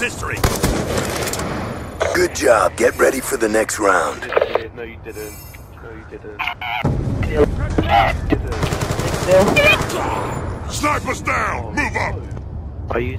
history. Good job. Get ready for the next round. No, you didn't. No, you didn't. Snipers down! Move up! Are you?